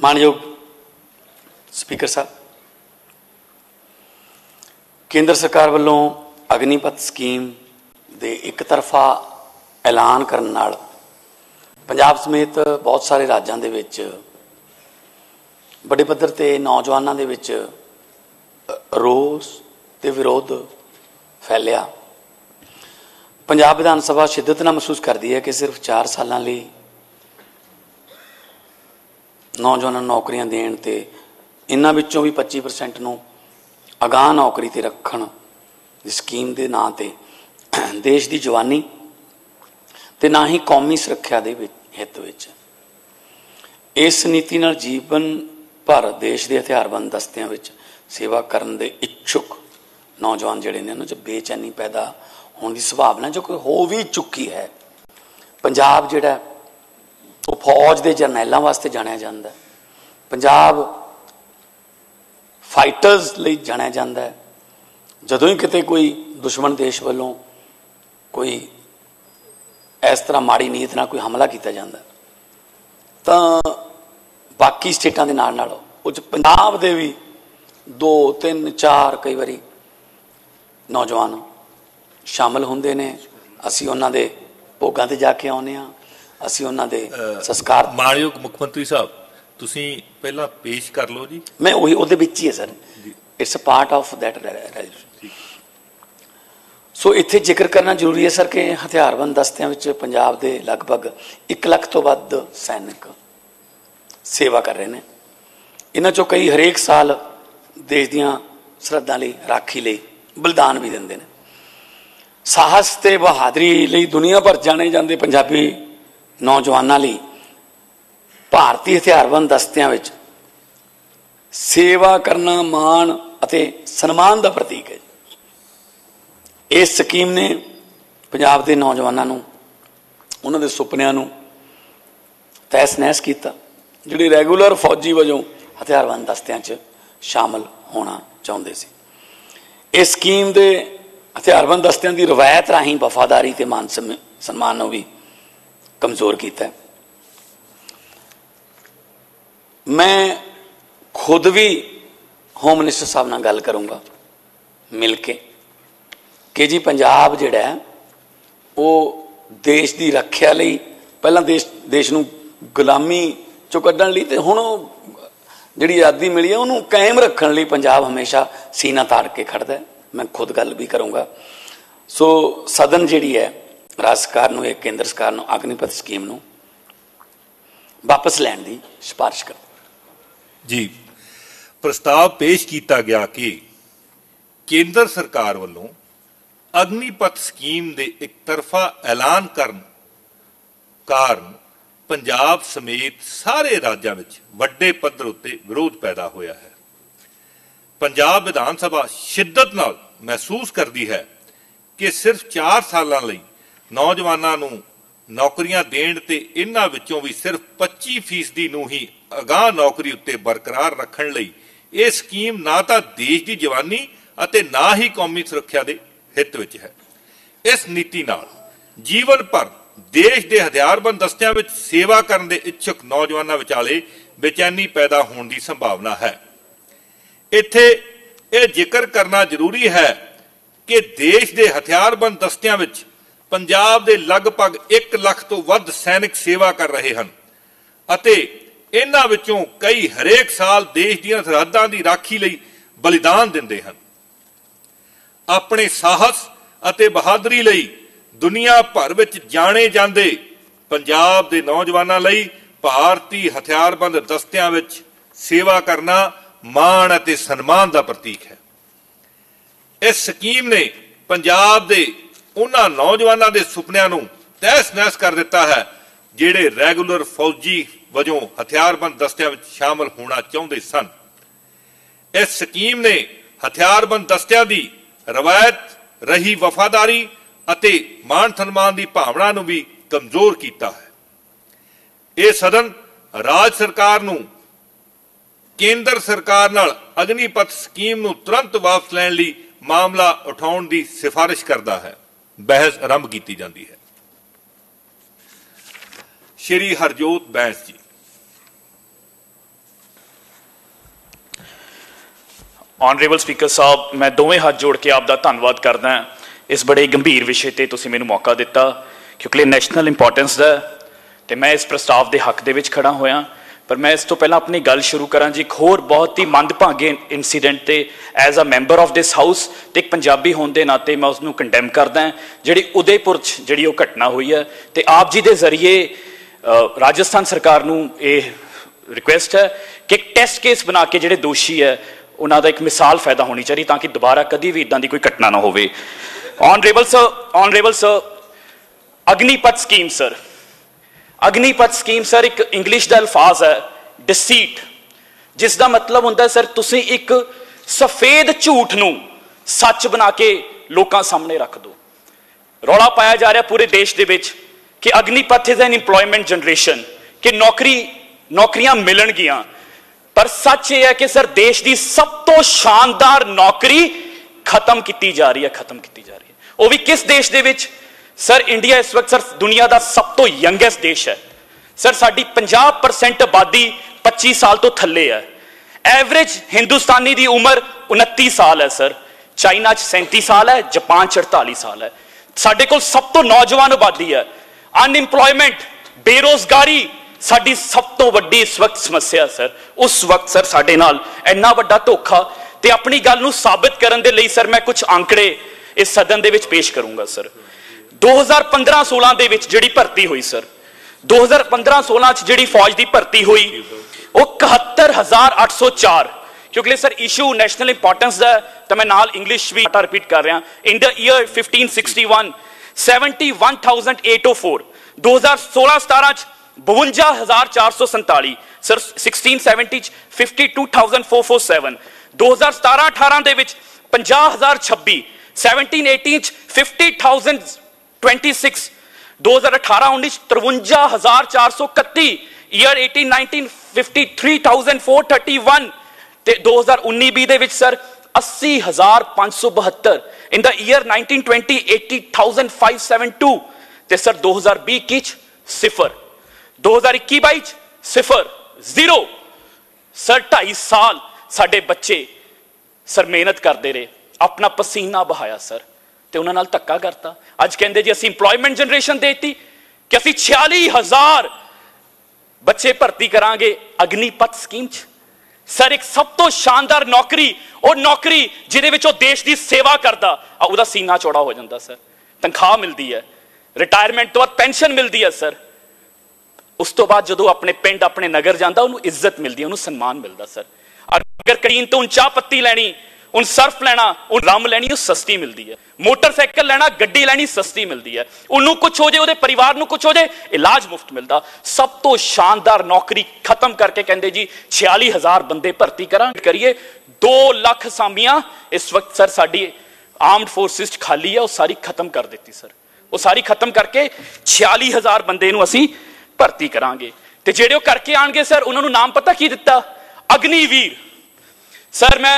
ਮਾਨਯੋਗ ਸਪੀਕਰ ਸਾਹਿਬ, ਕੇਂਦਰ ਸਰਕਾਰ ਵੱਲੋਂ ਅਗਨੀਪਤ ਸਕੀਮ ਦੇ ਇੱਕ ਤਰਫਾ ਐਲਾਨ ਕਰਨ ਨਾਲ ਪੰਜਾਬ ਸਮੇਤ ਬਹੁਤ ਸਾਰੇ ਰਾਜਾਂ ਦੇ ਵਿੱਚ, ਵੱਡੇ ਪੱਧਰ ਤੇ ਨੌਜਵਾਨਾਂ ਦੇ ਵਿੱਚ ਰੋਸ ਤੇ ਵਿਰੋਧ ਫੈਲਿਆ। ਪੰਜਾਬ ਵਿਧਾਨ ਸਭਾ ਸ਼ਿੱਦਤ ਨਾਲ ਮਹਿਸੂਸ ਕਰਦੀ ਹੈ ਕਿ ਸਿਰਫ 4 ਸਾਲਾਂ ਲਈ ਨੌਜਵਾਨਾਂ ਨੂੰ ਨੌਕਰੀਆਂ ਦੇਣ ਤੇ ਇਹਨਾਂ ਵਿੱਚੋਂ ਵੀ 25% ਨੂੰ ਅਗਾਹ ਨੌਕਰੀ ਤੇ ਰੱਖਣ ਦੀ ਸਕੀਮ ਦੇ ਨਾਂ ਤੇ ਦੇਸ਼ ਦੀ ਜਵਾਨੀ ਤੇ ਨਾ ਹੀ ਕੌਮੀ ਸੁਰੱਖਿਆ ਦੇ ਹਿੱਤ ਵਿੱਚ। ਇਸ ਨੀਤੀ ਨਾਲ ਜੀਵਨ ਭਰ ਦੇਸ਼ ਦੇ ਹਥਿਆਰਬੰਦ ਦਸਤਿਆਂ ਵਿੱਚ ਸੇਵਾ ਕਰਨ ਦੇ ਇੱਛੁਕ ਨੌਜਵਾਨ ਜਿਹੜੇ ਨੇ, ਉਹਨਾਂ 'ਚ ਬੇਚੈਨੀ ਪੈਦਾ ਹੋਣ ਦੀ ਸੰਭਾਵਨਾ ਜੋ ਕੋਈ ਹੋ ਵੀ ਚੁੱਕੀ ਹੈ। ਪੰਜਾਬ ਜਿਹੜਾ ਉਹ ਫੌਜ ਦੇ ਜਰਨੈਲਾਂ ਵਾਸਤੇ ਜਾਣਿਆ ਜਾਂਦਾ ਪੰਜਾਬ ਫਾਈਟਰਸ ਲਈ ਜਾਣਿਆ ਜਾਂਦਾ ਹੈ। ਜਦੋਂ ਹੀ ਕਿਤੇ ਕੋਈ ਦੁਸ਼ਮਣ ਦੇਸ਼ ਵੱਲੋਂ ਕੋਈ ਇਸ ਤਰ੍ਹਾਂ ਮਾੜੀ ਨੀਅਤ ਨਾਲ ਕੋਈ ਹਮਲਾ ਕੀਤਾ ਜਾਂਦਾ ਤਾਂ ਬਾਕੀ ਸਟੇਟਾਂ ਦੇ ਨਾਲ ਨਾਲ ਉਹ 'ਚ ਪੰਜਾਬ ਦੇ ਵੀ 2 3 4 ਕਈ ਵਾਰੀ ਨੌਜਵਾਨ ਸ਼ਾਮਲ ਹੁੰਦੇ ਨੇ। ਅਸੀਂ ਉਹਨਾਂ ਦੇ ਭੋਗਾਂ ਤੇ ਜਾ ਕੇ ਆਉਨੇ ਆ ਅਸੀਂ ਉਹਨਾਂ ਦੇ ਸੰਸਕਾਰ ਮਾਨਯੋਗ ਮੁੱਖ ਮੰਤਰੀ ਸਾਹਿਬ ਤੁਸੀਂ ਪਹਿਲਾਂ ਪੇਸ਼ ਕਰ ਲਓ ਜੀ। ਮੈਂ ਉਹੀ ਉਹਦੇ ਵਿੱਚ ਹੀ ਹੈ sir. It's a part of that resolution so ਇੱਥੇ ਜ਼ਿਕਰ ਕਰਨਾ ਜ਼ਰੂਰੀ ਹੈ ਸਰ ਕਿ ਹਥਿਆਰਬੰਦ ਦਸਤਿਆਂ ਵਿੱਚ ਪੰਜਾਬ ਦੇ ਲਗਭਗ 1 ਲੱਖ ਤੋਂ ਵੱਧ ਸੈਨਿਕ ਸੇਵਾ ਕਰ ਰਹੇ ਨੇ। ਇਹਨਾਂ ਚੋਂ ਕਈ ਹਰੇਕ ਸਾਲ ਦੇਸ਼ ਦੀਆਂ ਸਰਹੱਦਾਂ ਲਈ ਰਾਖੀ ਲਈ ਬਲਿਦਾਨ ਵੀ ਦਿੰਦੇ ਨੇ। ਸਾਹਸ ਤੇ ਬਹਾਦਰੀ ਲਈ ਦੁਨੀਆ ਭਰ ਜਾਣੇ ਜਾਂਦੇ ਪੰਜਾਬੀ ਨੌਜਵਾਨਾਂ ਲਈ ਭਾਰਤੀ ਹਥਿਆਰਬੰਦ ਦਸਤਿਆਂ ਵਿੱਚ ਸੇਵਾ ਕਰਨਾ ਮਾਣ ਅਤੇ ਸਨਮਾਨ ਦਾ ਪ੍ਰਤੀਕ ਹੈ ਇਸ ਸਕੀਮ ਨੇ ਪੰਜਾਬ ਦੇ ਨੌਜਵਾਨਾਂ ਨੂੰ, ਉਹਨਾਂ ਦੇ ਸੁਪਨਿਆਂ ਨੂੰ ਤਹਿਸ ਨਹਿਸ ਕੀਤਾ, ਜਿਹੜੇ ਰੈਗੂਲਰ ਫੌਜੀ ਵਜੋਂ ਹਥਿਆਰਬੰਦ ਦਸਤਿਆਂ 'ਚ ਸ਼ਾਮਲ ਹੋਣਾ ਚਾਹੁੰਦੇ ਸੀ। ਇਸ ਸਕੀਮ ਦੇ ਹਥਿਆਰਬੰਦ ਦਸਤਿਆਂ ਦੀ ਰਵਾਇਤ ਰਾਹੀਂ ਵਫਾਦਾਰੀ ਤੇ ਮਾਨ ਸਮ- ਸਨਮਾਨ ਨੂੰ ਵੀ ਕਮਜ਼ੋਰ ਕੀਤਾ। ਮੈਂ ਖੁਦ ਵੀ ਹੋਮ ਮਿਨਿਸਟਰ ਸਾਹਿਬ ਨਾਲ ਗੱਲ ਕਰੂੰਗਾ, ਮਿਲ ਕੇ, ਕਿ ਜੀ ਪੰਜਾਬ ਜਿਹੜਾ ਉਹ ਦੇਸ਼ ਦੀ ਰੱਖਿਆ ਲਈ ਪਹਿਲਾਂ ਦੇਸ਼ ਦੇਸ਼ ਨੂੰ ਗੁਲਾਮੀ ਚੋਂ ਕੱਢਣ ਲਈ ਤੇ ਹੁਣ ਉਹ ਜਿਹੜੀ ਆਜ਼ਾਦੀ ਮਿਲੀ ਹੈ, ਉਹਨੂੰ ਕਾਇਮ ਰੱਖਣ ਲਈ ਪੰਜਾਬ ਹਮੇਸ਼ਾ ਸੀਨਾ ਤਾੜ ਕੇ ਖੜਦਾ ਹੈ। ਮੈਂ ਖੁਦ ਗੱਲ ਵੀ ਕਰੂੰਗਾ। ਸੋ ਸਦਨ ਜਿਹੜੀ ਹੈ ਰਾਜ ਸਰਕਾਰ ਨੂੰ, ਇਹ ਕੇਂਦਰ ਸਰਕਾਰ ਨੂੰ ਅਗਨੀਪਤ ਸਕੀਮ ਨੂੰ ਵਾਪਸ ਲੈਣ ਦੀ ਸਿਫਾਰਿਸ਼ ਕਰਦਾ ਜੀ, ਪ੍ਰਸਤਾਵ ਪੇਸ਼ ਕੀਤਾ ਗਿਆ ਕਿ ਕੇਂਦਰ ਸਰਕਾਰ ਵੱਲੋਂ ਅਗਨੀਪਤ ਸਕੀਮ ਦੇ ਇੱਕ ਤਰਫਾ ਐਲਾਨ ਕਰਨ ਕਾਰਨ ਪੰਜਾਬ ਸਮੇਤ ਸਾਰੇ ਰਾਜਾਂ ਵਿੱਚ ਵੱਡੇ ਪੱਧਰ ਉੱਤੇ ਵਿਰੋਧ ਪੈਦਾ ਹੋਇਆ ਹੈ। ਪੰਜਾਬ ਵਿਧਾਨ ਸਭਾ ਸ਼ਿੱਦਤ ਨਾਲ ਮਹਿਸੂਸ ਕਰਦੀ ਹੈ ਕਿ ਸਿਰਫ 4 ਸਾਲਾਂ ਲਈ ਨੌਜਵਾਨਾਂ ਨੂੰ ਨੌਕਰੀਆਂ ਦੇਣ ਤੇ ਇਹਨਾਂ ਵਿੱਚੋਂ ਵੀ ਸਿਰਫ 25% ਨੂੰ ਹੀ ਅਗਾਹ ਨੌਕਰੀ ਉੱਤੇ ਬਰਕਰਾਰ ਰੱਖਣ ਲਈ ਇਹ ਸਕੀਮ ਨਾ ਤਾਂ ਦੇਸ਼ ਦੀ ਜਵਾਨੀ ਅਤੇ ਨਾ ਹੀ ਕੌਮੀ ਸੁਰੱਖਿਆ ਦੇ ਹਿੱਤ ਵਿੱਚ ਹੈ। ਇਸ ਨੀਤੀ ਨਾਲ ਜੀਵਨ ਭਰ ਦੇਸ਼ ਦੇ ਹਥਿਆਰਬੰਦ ਦਸਤਿਆਂ ਵਿੱਚ ਸੇਵਾ ਕਰਨ ਦੇ ਇੱਛੁਕ ਨੌਜਵਾਨਾਂ ਵਿਚਾਲੇ ਬੇਚੈਨੀ ਪੈਦਾ ਹੋਣ ਦੀ ਸੰਭਾਵਨਾ ਹੈ। ਇੱਥੇ ਇਹ ਜ਼ਿਕਰ ਕਰਨਾ ਜ਼ਰੂਰੀ ਹੈ ਕਿ ਦੇਸ਼ ਦੇ ਹਥਿਆਰਬੰਦ ਦਸਤਿਆਂ ਵਿੱਚ ਪੰਜਾਬ ਦੇ ਲਗਭਗ 1 ਲੱਖ ਤੋਂ ਵੱਧ ਸੈਨਿਕ ਸੇਵਾ ਕਰ ਰਹੇ ਹਨ ਅਤੇ ਇਹਨਾਂ ਵਿੱਚੋਂ ਕਈ ਹਰੇਕ ਸਾਲ ਦੇਸ਼ ਦੀਆਂ ਸਰਹੱਦਾਂ ਦੀ ਰਾਖੀ ਲਈ ਬਲੀਦਾਨ ਦਿੰਦੇ ਹਨ। ਆਪਣੇ ਸਾਹਸ ਅਤੇ ਬਹਾਦਰੀ ਲਈ ਦੁਨੀਆ ਭਰ ਵਿੱਚ ਜਾਣੇ ਜਾਂਦੇ ਪੰਜਾਬ ਦੇ ਨੌਜਵਾਨਾਂ ਲਈ ਭਾਰਤੀ ਹਥਿਆਰਬੰਦ ਦਸਤਿਆਂ ਵਿੱਚ ਸੇਵਾ ਕਰਨਾ ਮਾਣ ਅਤੇ ਸਨਮਾਨ ਦਾ ਪ੍ਰਤੀਕ ਹੈ। ਇਸ ਸਕੀਮ ਨੇ ਪੰਜਾਬ ਦੇ ਉਹਨਾਂ ਨੌਜਵਾਨਾਂ ਦੇ ਸੁਪਨਿਆਂ ਨੂੰ ਤਹਿਸ ਨਹਿਸ ਕਰ ਦਿੱਤਾ ਹੈ, ਜਿਹੜੇ ਰੈਗੂਲਰ ਫੌਜੀ ਵਜੋਂ ਹਥਿਆਰਬੰਦ ਦਸਤਿਆਂ ਵਿੱਚ ਸ਼ਾਮਲ ਹੋਣਾ ਚਾਹੁੰਦੇ ਸਨ। ਇਸ ਸਕੀਮ ਨੇ ਹਥਿਆਰਬੰਦ ਦਸਤਿਆਂ ਦੀ ਰਵਾਇਤ, ਰਹੀ ਵਫਾਦਾਰੀ ਅਤੇ ਮਾਣ ਸਨਮਾਨ ਦੀ ਭਾਵਨਾ ਨੂੰ ਵੀ ਕਮਜ਼ੋਰ ਕੀਤਾ ਹੈ। ਇਹ ਸਦਨ ਰਾਜ ਸਰਕਾਰ ਨੂੰ ਕੇਂਦਰ ਸਰਕਾਰ ਨਾਲ ਅਗਨੀਪਤ ਸਕੀਮ ਨੂੰ ਤੁਰੰਤ ਵਾਪਸ ਲੈਣ ਲਈ ਮਾਮਲਾ ਉਠਾਉਣ ਦੀ ਸਿਫਾਰਿਸ਼ ਕਰਦਾ ਹੈ। ਬਹਿਸ ਆਰੰਭ ਕੀਤੀ ਜਾਂਦੀ ਹੈ। ਸ਼੍ਰੀ ਹਰਜੋਤ ਬੈਂਸ ਜੀ। ਆਨਰੇਬਲ ਸਪੀਕਰ ਸਾਹਿਬ, ਮੈਂ ਦੋਵੇਂ ਹੱਥ ਜੋੜ ਕੇ ਆਪ ਦਾ ਧੰਨਵਾਦ ਕਰਦਾ ਇਸ ਬੜੇ ਗੰਭੀਰ ਵਿਸ਼ੇ ਤੇ ਤੁਸੀਂ ਮੈਨੂੰ ਮੌਕਾ ਦਿੱਤਾ, ਕਿਉਂਕਿ ਇਹ ਨੈਸ਼ਨਲ ਇੰਪੋਰਟੈਂਸ ਦਾ ਤੇ ਮੈਂ ਇਸ ਪ੍ਰਸਤਾਵ ਦੇ ਹੱਕ ਦੇ ਵਿੱਚ ਖੜਾ ਹੋਇਆ। ਪਰ ਮੈਂ ਇਸ ਤੋਂ ਪਹਿਲਾਂ ਆਪਣੀ ਗੱਲ ਸ਼ੁਰੂ ਕਰਾਂ ਜੀ, ਇੱਕ ਹੋਰ ਬਹੁਤ ਹੀ ਮੰਦਭਾਗੇ ਇਨਸੀਡੈਂਟ ਤੇ as a member of this house ਤੇ ਇੱਕ ਪੰਜਾਬੀ ਹੋਣ ਦੇ ਨਾਤੇ ਮੈਂ ਉਸ ਨੂੰ ਕੰਡੈਮ ਕਰਦਾ ਹਾਂ, ਜਿਹੜੀ ਉਦੈਪੁਰ 'ਚ ਜਿਹੜੀ ਉਹ ਘਟਨਾ ਹੋਈ ਹੈ। ਤੇ ਆਪ ਜੀ ਦੇ ਜ਼ਰੀਏ ਰਾਜਸਥਾਨ ਸਰਕਾਰ ਨੂੰ ਇਹ ਰਿਕੁਐਸਟ ਹੈ ਕਿ ਇੱਕ ਟੈਸਟ ਕੇਸ ਬਣਾ ਕੇ ਜਿਹੜੇ ਦੋਸ਼ੀ ਹੈ, ਉਹਨਾਂ ਦਾ ਇੱਕ ਮਿਸਾਲ ਫਾਇਦਾ ਹੋਣੀ ਚਾਹੀਦੀ ਤਾਂ ਕਿ ਦੁਬਾਰਾ ਕਦੀ ਵੀ ਇਦਾਂ ਦੀ ਕੋਈ ਘਟਨਾ ਨਾ ਹੋਵੇ। Honourable sir honourable sir Agnipath scheme sir Agnipath scheme, sir, ਇੱਕ ਇੰਗਲਿਸ਼ ਦਾ ਅਲਫਾਜ਼ ਹੈ ਡਿਸੀਟ ਜਿਸ ਦਾ ਮਤਲਬ ਹੁੰਦਾ, ਸਰ, ਤੁਸੀਂ ਇੱਕ ਸਫੇਦ ਝੂਠ ਨੂੰ ਸੱਚ ਬਣਾ ਕੇ ਲੋਕਾਂ ਸਾਹਮਣੇ ਰੱਖ ਦਿਓ ਰੌਲਾ ਪਾਇਆ ਜਾ ਰਿਹਾ ਪੂਰੇ ਦੇਸ਼ ਦੇ ਵਿੱਚ ਕਿ Agnipath is an employment generation ਕਿ ਨੌਕਰੀ, ਨੌਕਰੀਆਂ ਮਿਲਣਗੀਆਂ। ਪਰ ਸੱਚ ਇਹ ਹੈ ਕਿ, ਸਰ, ਦੇਸ਼ ਦੀ ਸਭ ਤੋਂ ਸ਼ਾਨਦਾਰ ਨੌਕਰੀ ਖਤਮ ਕੀਤੀ ਜਾ ਰਹੀ ਹੈ, ਖਤਮ ਕੀਤੀ ਜਾ ਰਹੀ ਹੈ। ਉਹ ਵੀ ਕਿਸ ਦੇਸ਼ ਦੇ ਵਿੱਚ? ਸਰ ਇੰਡੀਆ ਇਸ ਵਕਤ ਸਰ ਦੁਨੀਆ ਦਾ ਸਭ ਤੋਂ ਯੰਗੈਸਟ ਦੇਸ਼ ਹੈ ਸਰ ਸਾਡੀ 50% ਆਬਾਦੀ 25 ਸਾਲ ਤੋਂ ਥੱਲੇ ਹੈ ਐਵਰੇਜ ਹਿੰਦੁਸਤਾਨੀ ਦੀ ਉਮਰ 29 ਸਾਲ ਹੈ ਸਰ ਚਾਈਨਾ 'ਚ 37 ਸਾਲ ਹੈ ਜਾਪਾਨ 'ਚ 48 ਸਾਲ ਹੈ ਸਾਡੇ ਕੋਲ ਸਭ ਤੋਂ ਨੌਜਵਾਨ ਆਬਾਦੀ ਹੈ ਅਨਇੰਪਲੋਇਮੈਂਟ ਬੇਰੋਜ਼ਗਾਰੀ ਸਾਡੀ ਸਭ ਤੋਂ ਵੱਡੀ ਇਸ ਵਕਤ ਸਮੱਸਿਆ ਸਰ ਉਸ ਵਕਤ ਸਰ ਸਾਡੇ ਨਾਲ ਇੰਨਾ ਵੱਡਾ ਧੋਖਾ ਤੇ ਆਪਣੀ ਗੱਲ ਨੂੰ ਸਾਬਿਤ ਕਰਨ ਦੇ ਲਈ ਸਰ ਮੈਂ ਕੁਝ ਅੰਕੜੇ ਇਸ ਸਦਨ ਦੇ ਵਿੱਚ ਪੇਸ਼ ਕਰੂੰਗਾ ਸਰ 2015-16 ਦੇ ਵਿੱਚ ਜਿਹੜੀ ਭਰਤੀ ਹੋਈ, ਸਰ 2015-16 ਚ ਜਿਹੜੀ ਫੌਜ ਦੀ ਭਰਤੀ ਹੋਈ, ਉਹ 71804 ਕਿਉਂਕਿ ਸਰ ਇਸ਼ੂ ਨੈਸ਼ਨਲ ਇੰਪੋਰਟੈਂਸ ਦਾ ਤਾਂ ਮੈਂ ਨਾਲ ਇੰਗਲਿਸ਼ ਵੀ ਰਿਪੀਟ ਕਰ ਰਿਹਾ। ਇਨ ਦ ਈਅਰ 1561 71804 2016-17 ਚ 52447 ਸਰ 1670 ਚ 52447 2017-18 ਦੇ ਵਿੱਚ 50026 1718 ਚ 50026 2018-19 ਚ 53431 ਈਅਰ 1819 53431 ਤੇ 2019-20 ਦੇ ਵਿੱਚ ਸਰ 80572 ਇਨ ਦਾ ਈਅਰ 1920 80572 ਤੇ ਸਰ 2020 ਕੀ ਚ? ਸਿਫਰ। 2021-22 ਚ? ਸਿਫਰ। ਜ਼ੀਰੋ ਸਰ 2.5 ਸਾਲ ਸਾਡੇ ਬੱਚੇ ਸਰ ਮਿਹਨਤ ਕਰਦੇ ਰਹੇ। ਆਪਣਾ ਪਸੀਨਾ ਬਹਾਇਆ ਸਰ ਤੇ ਉਹਨਾਂ ਨਾਲ ਧੱਕਾ ਕਰਤਾ। ਅੱਜ ਕਹਿੰਦੇ ਜੀ, ਅਸੀਂ EMPLOYMENT ਜਨਰੇਸ਼ਨ ਦੇਤੀ, ਕਿ ਅਸੀਂ 46000 ਬੱਚੇ ਭਰਤੀ ਕਰਾਂਗੇ ਅਗਨੀਪਤ ਸਕੀਮ ਚ। ਸਰ ਇੱਕ ਸਭ ਤੋਂ ਸ਼ਾਨਦਾਰ ਨੌਕਰੀ, ਉਹ ਨੌਕਰੀ ਜਿਹਦੇ ਵਿੱਚ ਉਹ ਦੇਸ਼ ਦੀ ਸੇਵਾ ਕਰਦਾ ਉਹਦਾ ਸੀਨਾ ਚੌੜਾ ਹੋ ਜਾਂਦਾ ਸਰ ਤਨਖਾਹ ਮਿਲਦੀ ਹੈ। ਰਿਟਾਇਰਮੈਂਟ ਤੋਂ ਬਾਅਦ ਪੈਨਸ਼ਨ ਮਿਲਦੀ ਹੈ ਸਰ ਉਸ ਤੋਂ ਬਾਅਦ ਜਦੋਂ ਆਪਣੇ ਪਿੰਡ, ਆਪਣੇ ਨਗਰ ਜਾਂਦਾ, ਉਹਨੂੰ ਇੱਜ਼ਤ ਮਿਲਦੀ ਹੈ, ਉਹਨੂੰ ਸਨਮਾਨ ਮਿਲਦਾ ਸਰ ਅਗਰ ਕਰੀਨ ਤੋਂ ਚਾਹ ਪੱਤੀ ਲੈਣੀ ਉਹਨ ਸਰਫ ਲੈਣਾ ਉਹ ਰਮ ਲੈਣੀ ਉਹ ਸਸਤੀ ਮਿਲਦੀ ਹੈ ਮੋਟਰਸਾਈਕਲ ਲੈਣਾ ਗੱਡੀ ਲੈਣੀ ਸਸਤੀ ਮਿਲਦੀ ਹੈ ਉਹਨੂੰ ਕੁਝ ਹੋ ਜੇ ਉਹਦੇ ਪਰਿਵਾਰ ਨੂੰ ਕੁਝ ਹੋ ਜੇ ਇਲਾਜ ਮੁਫਤ ਮਿਲਦਾ ਸਭ ਤੋਂ ਸ਼ਾਨਦਾਰ ਨੌਕਰੀ ਖਤਮ ਕਰਕੇ ਕਹਿੰਦੇ ਜੀ 46000 ਬੰਦੇ ਭਰਤੀ ਕਰਾਂ ਕਰੀਏ 2 ਲੱਖ ਸਾਮੀਆਂ ਇਸ ਵਕਤ ਸਰ ਸਾਡੀ ਆਰਮਡ ਫੋਰਸਿਸ ਖਾਲੀ ਹੈ ਉਹ ਸਾਰੀ ਖਤਮ ਕਰ ਦਿੱਤੀ ਸਰ ਉਹ ਸਾਰੀ ਖਤਮ ਕਰਕੇ 46000 ਬੰਦੇ ਨੂੰ ਅਸੀਂ ਭਰਤੀ ਕਰਾਂਗੇ ਤੇ ਜਿਹੜੇ ਉਹ ਕਰਕੇ ਆਣਗੇ ਸਰ ਉਹਨਾਂ ਨੂੰ ਨਾਮ ਪਤਾ ਕੀ ਦਿੱਤਾ ਅਗਨੀਵੀਰ ਸਰ ਮੈਂ